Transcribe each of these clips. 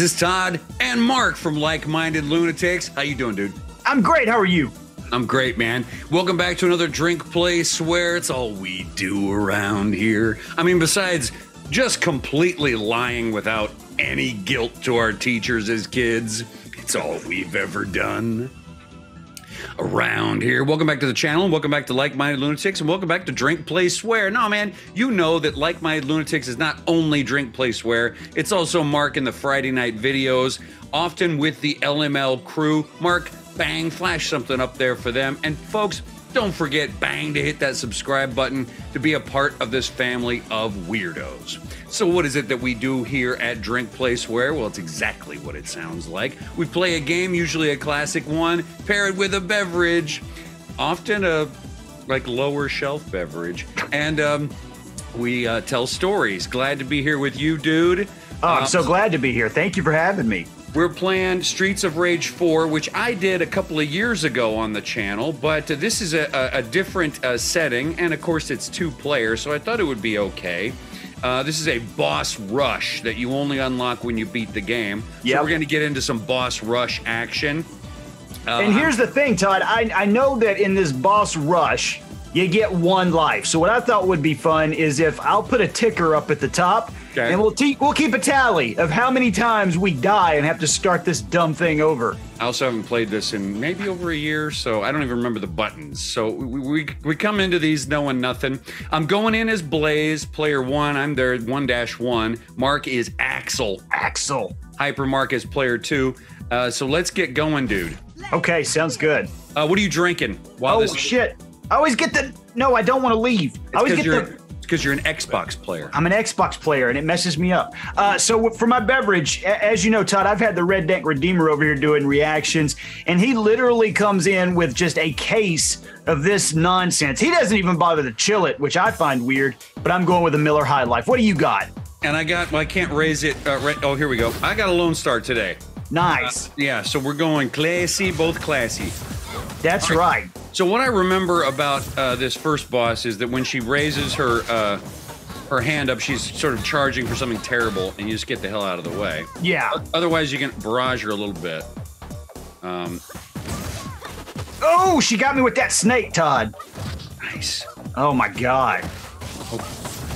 guys, is Todd and Mark from Like Minded Lunatics. How you doing, dude? I'm great. How are you? I'm great, man. Welcome back to another drink, Play, Swear It's all we do around here. I mean, besides just completely lying without any guilt to our teachers as kids, it's all we've ever done around here. Welcome back to the channel. Welcome back to Like Minded Lunatics, and welcome back to Drink, Play, Swear. No, man, you know that Like Minded Lunatics is not only Drink, Play, Swear. It's also Mark in the Friday night videos, often with the LML crew. Mark, bang, flash something up there for them. And folks, don't forget, bang, to hit that subscribe button to be a part of this family of weirdos. So, what is it that we do here at Drink Play, Swear? Well, it's exactly what it sounds like. We play a game, usually a classic one, pair it with a beverage, often a like lower shelf beverage, and um, we uh, tell stories. Glad to be here with you, dude. Oh, I'm Uh, so glad to be here. Thank you for having me. We're playing Streets of Rage 4, which I did a couple of years ago on the channel, but uh, this is a, a, a different uh, setting, and of course, it's two players, so I thought it would be okay. Uh, this is a boss rush that you only unlock when you beat the game. So we're going to get into some boss rush action. Uh, and here's the thing, Todd. I, I know that in this boss rush, you get one life. So what I thought would be fun is if I'll put a ticker up at the top, Okay. and we'll te- we'll keep a tally of how many times we die and have to start this dumb thing over. I also haven't played this in maybe over a year, so I don't even remember the buttons. So we, we, we come into these knowing nothing. I'm going in as Blaze, player one. I'm there, one dash one. Mark is Axel. Axel. Hyper Mark is player two. Uh, so let's get going, dude. Okay, sounds good. Uh, what are you drinking? While Oh this, shit! I always get the no. I don't want to leave. I always get the. because you're an Xbox player. I'm an Xbox player and it messes me up. Uh, so for my beverage, as you know, Todd, I've had the Red Deck Redeemer over here doing reactions, and he literally comes in with just a case of this nonsense. He doesn't even bother to chill it, which I find weird. But I'm going with a Miller High Life. What do you got? And I got, well, I can't raise it. Uh, right, oh, here we go. I got a Lone Star today. Nice. Yeah, so we're going classy, both classy. That's right. So what I remember about uh, this first boss is that when she raises her uh, her hand up, she's sort of charging for something terrible, and you just get the hell out of the way. Yeah. Otherwise, you can barrage her a little bit. Um, Oh, she got me with that snake, Todd. nice. Oh my god.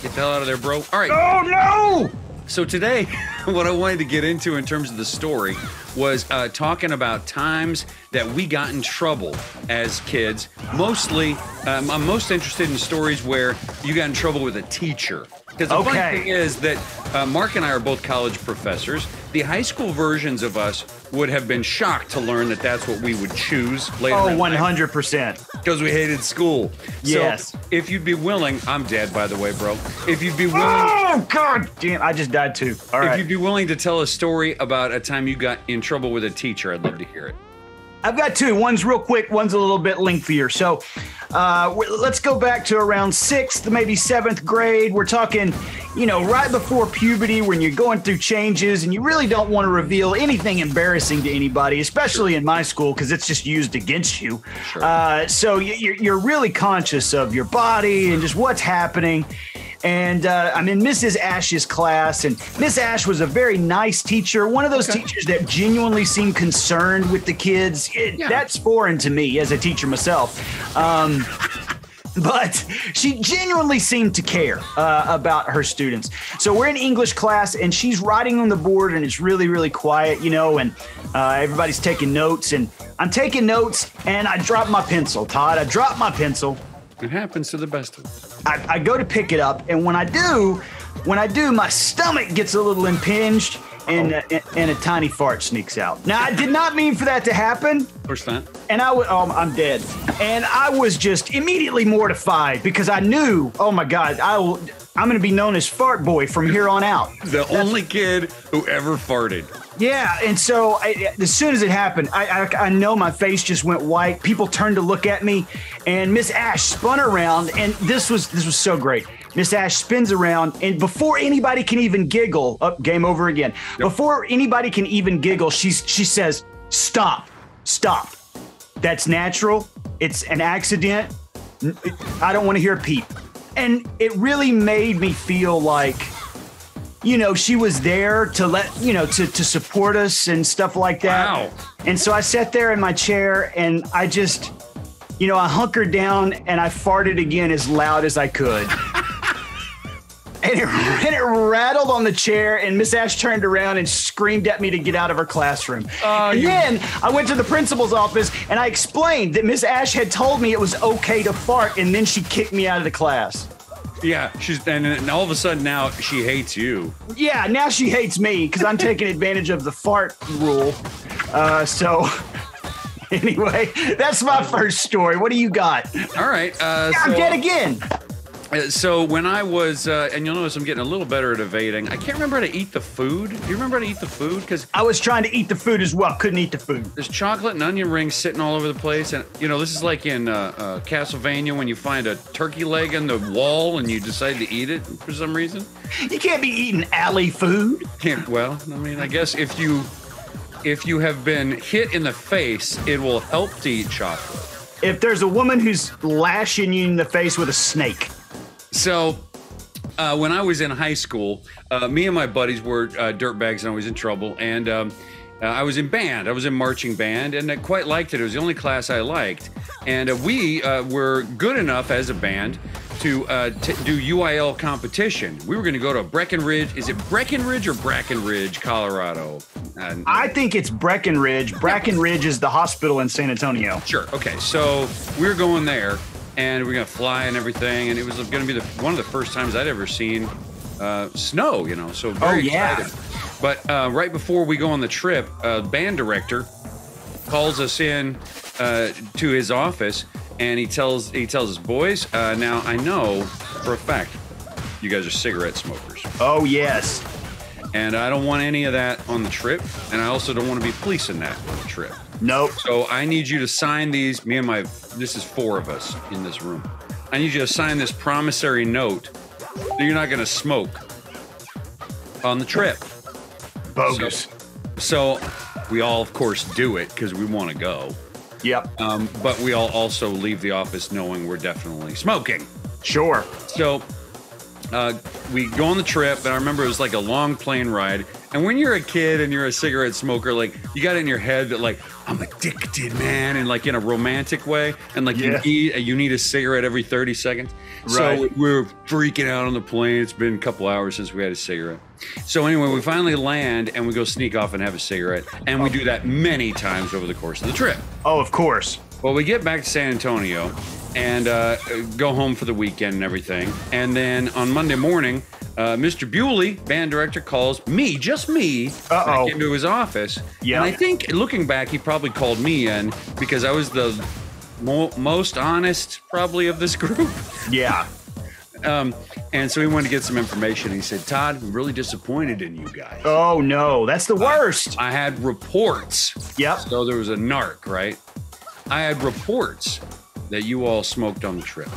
Get the hell out of there, bro. All right. Oh no! So today, what I wanted to get into in terms of the story was uh, talking about times that we got in trouble as kids. Mostly, um, I'm most interested in stories where you got in trouble with a teacher. Because the funny thing is that uh, Mark and I are both college professors. The high school versions of us would have been shocked to learn that that's what we would choose later. On. Oh, 100%. because we hated school. Yes. So if you'd be willing, I'm dead by the way, bro. If you'd be willing. Oh god damn! I just died too. All If you'd be willing to tell a story about a time you got in trouble with a teacher, I'd love to hear it. I've got two. One's real quick. One's a little bit lengthier. So, uh, let's go back to around sixth, maybe seventh grade. We're talking, you know, right before puberty, when you're going through changes, and you really don't want to reveal anything embarrassing to anybody, especially in my school because it's just used against you. Sure. Uh, so you're, you're really conscious of your body and just what's happening. And uh, I'm in Mrs. Ash's class, and Miss Ash was a very nice teacher. One of those Okay. teachers that genuinely seemed concerned with the kids. It- Yeah. That's foreign to me as a teacher myself. Um, but she genuinely seemed to care uh, about her students. So we're in English class, and she's writing on the board, and it's really, really quiet, you know, and uh, everybody's taking notes. And I'm taking notes, and I drop my pencil, Todd. I drop my pencil. It happens to the best of us. I, I go to pick it up, and when I do, when I do, my stomach gets a little impinged, and, uh, and a tiny fart sneaks out. Now, I did not mean for that to happen, Of course not. and I was, oh, I'm dead, and I was just immediately mortified because I knew, oh my God, I will, I'm going to be known as Fart Boy from here on out. The only kid who ever farted. Yeah, and so I, as soon as it happened, I, I I know my face just went white. People turned to look at me, and Miss Ash spun around, and this was this was so great. Miss Ash spins around, and before anybody can even giggle, up game over again. Before anybody can even giggle, she's she says, "Stop, stop. That's natural. It's an accident. I don't want to hear a peep." And it really made me feel like you know, she was there to let, you know, to, to support us and stuff like that. Wow. And so I sat there in my chair and I just, you know, I hunkered down and I farted again as loud as I could. and, it, and it rattled on the chair, and Miss Ash turned around and screamed at me to get out of her classroom. Oh, and you- then I went to the principal's office and I explained that Miss Ash had told me it was okay to fart, and then she kicked me out of the class. Yeah, she's and, and all of a sudden now she hates you. Yeah, now she hates me because I'm taking advantage of the fart rule. Uh, so, anyway, that's my first story. What do you got? All right. Uh, I'm dead again. Uh, so when I was, uh, and you'll notice I'm getting a little better at evading. I can't remember how to eat the food. Do you remember how to eat the food? Because I was trying to eat the food as well. Couldn't eat the food. there's chocolate and onion rings sitting all over the place, and you know this is like in uh, uh, Castlevania when you find a turkey leg in the wall and you decide to eat it for some reason. You can't be eating alley food. Can't. Well, I mean, I guess if you if you have been hit in the face, it will help to eat chocolate. If there's a woman who's lashing you in the face with a snake, So, uh, when I was in high school, uh, me and my buddies were uh, dirtbags and I was in trouble. And um, uh, I was in band. I was in marching band and I quite liked it. It was the only class I liked. And uh, we uh, were good enough as a band to uh, t- do UIL competition. We were going to go to Breckenridge. Is it Breckenridge or Brackenridge, Colorado? Uh, I think it's Breckenridge. Brackenridge is the hospital in San Antonio. Sure. Okay. So we were going there, and we are gonna fly and everything, and it was gonna be the one of the first times I'd ever seen uh, snow. You know, so very Oh, yeah. excited. But uh, right before we go on the trip, uh, band director calls us in uh, to his office, and he tells he tells us, boys, uh, now I know for a fact you guys are cigarette smokers. Oh yes. And I don't want any of that on the trip, and I also don't want to be policing that on the trip. Nope. So I need you to sign these. Me and my, this is four of us in this room. I need you to sign this promissory note that you're not going to smoke on the trip. Bogus. So we all, of course, do it because we want to go. Yep. Um, but we all also leave the office knowing we're definitely smoking. Sure. So uh, we go on the trip, and I remember it was like a long plane ride. And when you're a kid and you're a cigarette smoker, like you got it in your head that like I'm addicted, man, and like in a romantic way, and like Yeah. you need you need a cigarette every 30 seconds. Right. So we're freaking out on the plane. It's been a couple hours since we had a cigarette. So anyway, we finally land and we go sneak off and have a cigarette, and we do that many times over the course of the trip. Oh, of course. Well, we get back to San Antonio and uh, go home for the weekend and everything. And then on Monday morning, uh, Mr. Bewley, band director, calls me, just me, Uh-oh. back into his office. Yeah. And I think, looking back, he probably called me in because I was the mo- most honest, probably, of this group. Yeah. Um, and so he wanted to get some information. He said, Todd, I'm really disappointed in you guys. Oh no, that's the worst. I had reports Yep. so there was a narc, right? I had reports that you all smoked on the trip.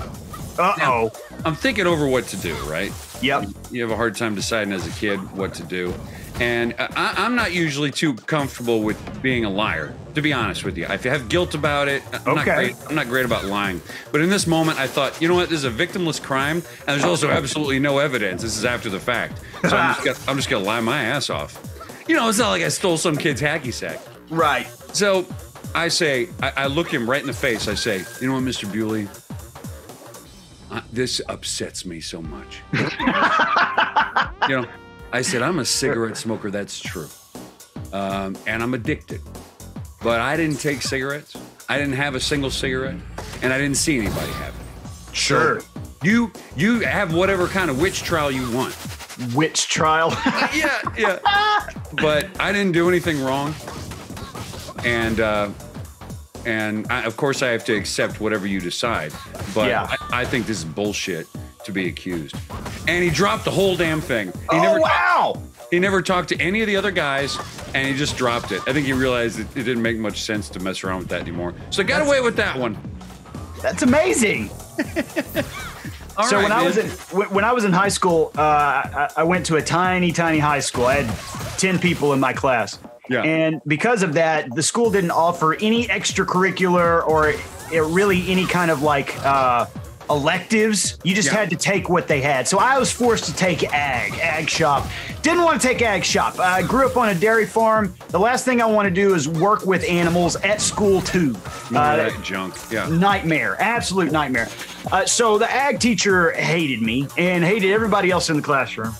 Uh oh. I'm thinking over what to do, right? Yep. You have a hard time deciding as a kid what to do. And I, I'm not usually too comfortable with being a liar, to be honest with you. If you have guilt about it, I'm, not Okay. great, I'm not great about lying. But in this moment, I thought, you know what? This is a victimless crime, and there's also absolutely no evidence. This is after the fact. So I'm just, just gonna lie my ass off. You know, it's not like I stole some kid's hacky sack. Right. So I say, I, I look him right in the face. I say, you know what, Mr. Bewley? Uh, this upsets me so much. you know, I said, I'm a cigarette smoker. That's true. Um, and I'm addicted. But I didn't take cigarettes. I didn't have a single cigarette. And I didn't see anybody have it. Sure. You you have whatever kind of witch trial you want. Witch trial. yeah, yeah. But I didn't do anything wrong, and uh, and I, of course I have to accept whatever you decide. But Yeah. I, I think this is bullshit to be accused. And he dropped the whole damn thing. He oh never wow. he never talked to any of the other guys, and he just dropped it. I think he realized it, it didn't make much sense to mess around with that anymore. So got That's- away with that one. That's amazing. All so right, when I was in when when I was in high school, uh, I, I went to a tiny, tiny high school. I had ten people in my class, Yeah. and because of that, the school didn't offer any extracurricular or uh, really any kind of like uh, electives. You just Yeah. had to take what they had. So I was forced to take ag, ag shop. Didn't want to take ag shop. I grew up on a dairy farm. The last thing I want to do is work with animals at school too. Uh, that junk. Yeah. nightmare, absolute nightmare. Uh, so the ag teacher hated me and hated everybody else in the classroom.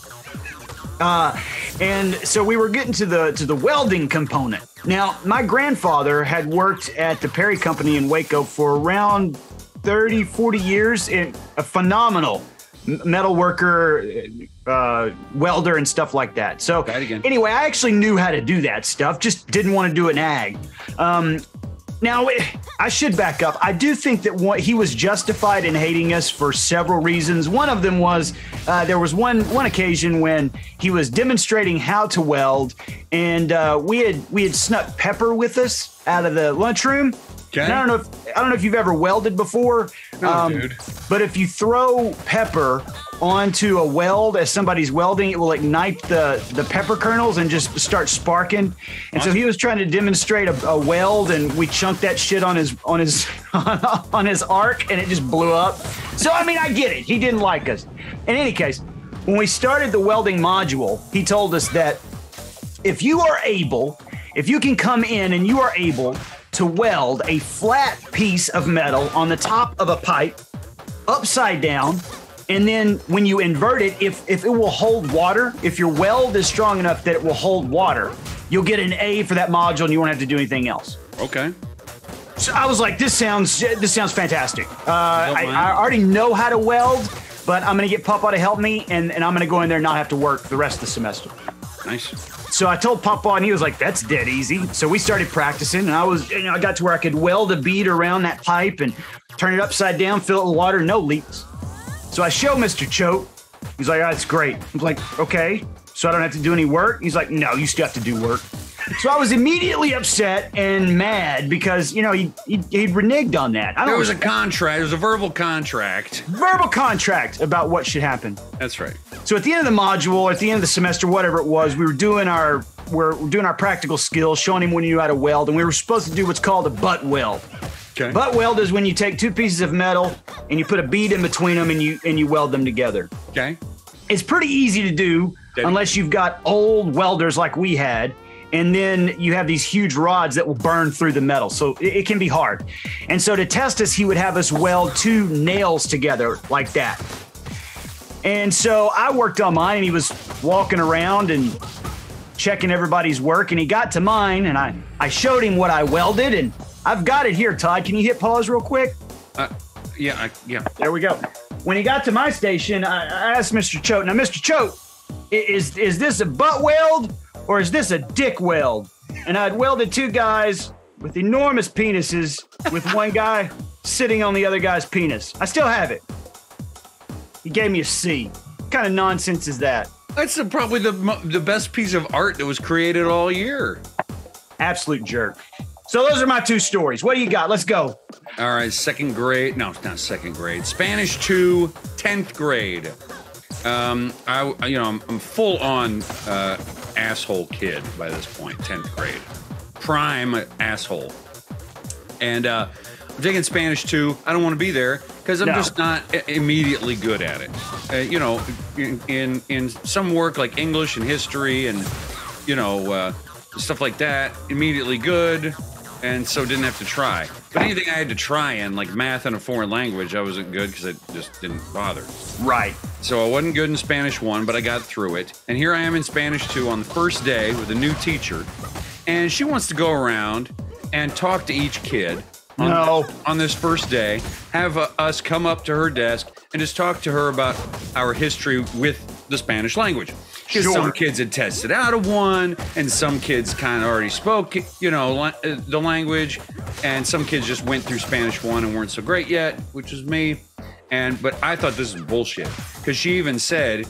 Uh, and so we were getting to the to the welding component. Now, my grandfather had worked at the Perry Company in Waco for around 30, 40 years. In a phenomenal metal worker, uh, welder, and stuff like that. So anyway, I actually knew how to do that stuff. Just didn't want to do an ag. Um, now, I should back up. I do think that he was justified in hating us for several reasons. One of them was uh, there was one one occasion when he was demonstrating how to weld, and uh, we had we had snuck pepper with us out of the lunchroom. Okay. And I don't know if I don't know if you've ever welded before, um, No, dude. but if you throw pepper onto a weld as somebody's welding, it will ignite the the pepper kernels and just start sparking. And so he was trying to demonstrate a, a weld, and we chunked that shit on his on his on his arc, and it just blew up. So I mean, I get it. He didn't like us. In any case, when we started the welding module, he told us that if you are able, if you can come in and you are able to weld a flat piece of metal on the top of a pipe upside down, and then when you invert it, if if it will hold water, if your weld is strong enough that it will hold water, you'll get an A for that module and you won't have to do anything else. Okay. So I was like, this sounds this sounds fantastic. Uh, I. I already know how to weld, but I'm gonna get Papa to help me, and, and I'm gonna go in there and not have to work the rest of the semester. Nice. So I told Papa, and he was like, "That's dead easy." So we started practicing, and I was, you know, I got to where I could weld a bead around that pipe and turn it upside down, fill it with water, no leaks. So I show Mr. Choate. He's like, "Oh, "That's great." I'm like, "Okay." So I don't have to do any work. He's like, "No, you still have to do work." So I was immediately upset and mad because you know he, he he'd reneged on that. I There don't was a contract. There was a verbal contract. verbal contract about what should happen. That's right. So at the end of the module, at the end of the semester, whatever it was, we were doing our we're, we're doing our practical skills, showing him when you knew how to weld, and we were supposed to do what's called a butt weld. Okay. Butt weld is when you take two pieces of metal and you put a bead in between them and you and you weld them together. okay. It's pretty easy to do Steady. unless you've got old welders like we had. And then you have these huge rods that will burn through the metal. So it, it can be hard. And so to test us, he would have us weld two nails together like that. And so I worked on mine and he was walking around and checking everybody's work. And he got to mine and I, I showed him what I welded. And I've got it here, Todd. Can you hit pause real quick? Uh, yeah. I, yeah. There we go. When he got to my station, I, I asked Mr. Choate, now, Mr. Choate, is, is this a butt weld or is this a dick weld? And I'd welded two guys with enormous penises with one guy sitting on the other guy's penis. I still have it. He gave me a C. What kind of nonsense is that? That's the, probably the the best piece of art that was created all year. Absolute jerk. So those are my two stories. What do you got? Let's go. All right, second grade. No, it's not second grade. Spanish two, 10th grade. Um, I, you know, I'm, I'm full on uh, asshole kid by this point, 10th grade. Prime asshole. And uh, I'm taking Spanish too. I don't want to be there because I'm No. just not immediately good at it. Uh, you know, in, in in some work like English and history and you know uh, stuff like that, immediately good, and so didn't have to try. But anything I had to try in, like math and a foreign language, I wasn't good because I just didn't bother. Right. So I wasn't good in Spanish one, but I got through it. And here I am in Spanish two on the first day with a new teacher. And she wants to go around and talk to each kid on, No. on this first day, have uh, us come up to her desk and just talk to her about our history with the Spanish language. Because Sure. some kids had tested out of one, and some kids kind of already spoke, you know, la- uh, the language, and some kids just went through Spanish one and weren't so great yet, which was me. And but I thought this is bullshit because she even said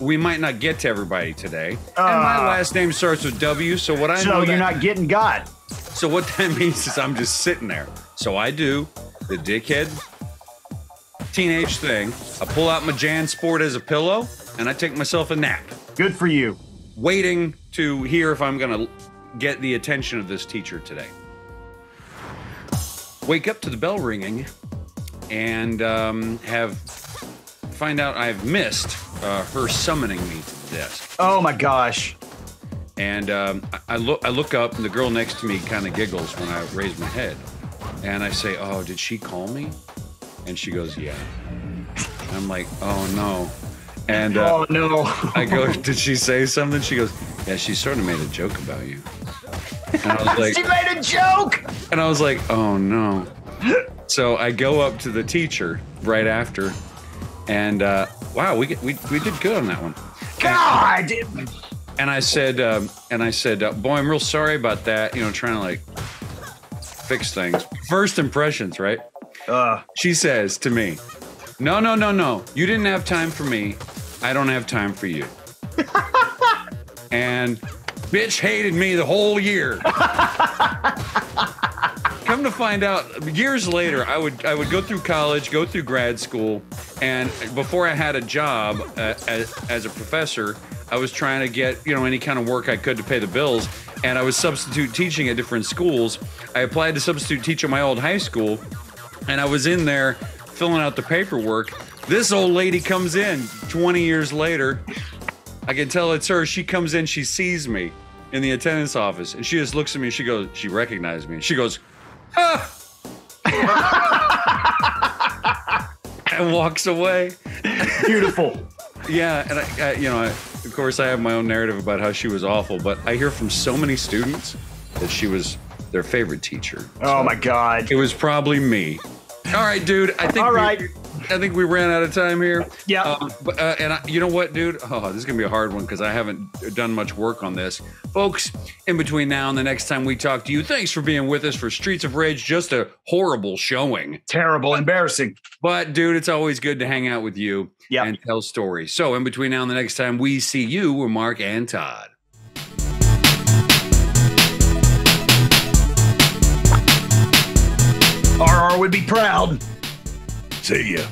we might not get to everybody today, and my Ah. last name starts with W. So what I So know you're that- not getting got. so what that means is I'm just sitting there. So I do the dickhead teenage thing. I pull out my JanSport as a pillow and I take myself a nap, Good for you. waiting to hear if I'm gonna get the attention of this teacher today. Wake up to the bell ringing. and um, have find out I've missed uh, her summoning me to the desk. Oh my gosh. And um, I, I look I look up, and the girl next to me kind of giggles when I raise my head, and I say, "Oh, did she call me?" And she goes, "Yeah." I'm like, "Oh no." And uh, oh no. I go, "Did she say something?" She goes, "Yeah, she sort of made a joke about you." And I was like, she made a joke. and I was like, "Oh no." So I go up to the teacher right after, and uh, wow, we, we we did good on that one. God. And I said, um, and I said, uh, boy, I'm real sorry about that. You know, trying to like fix things. First impressions, right? Uh, She says to me, no, no, no, no. You didn't have time for me. I don't have time for you. and bitch hated me the whole year. Come to find out, years later, I would I would go through college, go through grad school, and before I had a job uh, as, as a professor, I was trying to get you know any kind of work I could to pay the bills, and I was substitute teaching at different schools. I applied to substitute teach at my old high school, and I was in there filling out the paperwork. This old lady comes in 20 years later. I can tell it's her. She comes in, she sees me in the attendance office, and she just looks at me. She goes, she recognized me. She goes, ah, and walks away. beautiful. Yeah, and I, I you know, I, of course, I have my own narrative about how she was awful, but I hear from so many students that she was their favorite teacher. Oh my God. It was probably me. All right, dude. I think All right. I think we ran out of time here. Yeah. Um, but, uh, and I, you know what, dude? Oh, this is gonna be a hard one because I haven't done much work on this, folks. In between now and the next time we talk to you, thanks for being with us for Streets of Rage. Just a horrible showing, Terrible. Embarrassing. but dude, it's always good to hang out with you Yep. and tell stories. So, in between now and the next time we see you, we're Mark and Todd. RR would be proud. See ya.